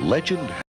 Legend